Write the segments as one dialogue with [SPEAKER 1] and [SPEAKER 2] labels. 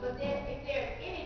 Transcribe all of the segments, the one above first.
[SPEAKER 1] But then if there's any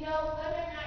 [SPEAKER 1] know whether or not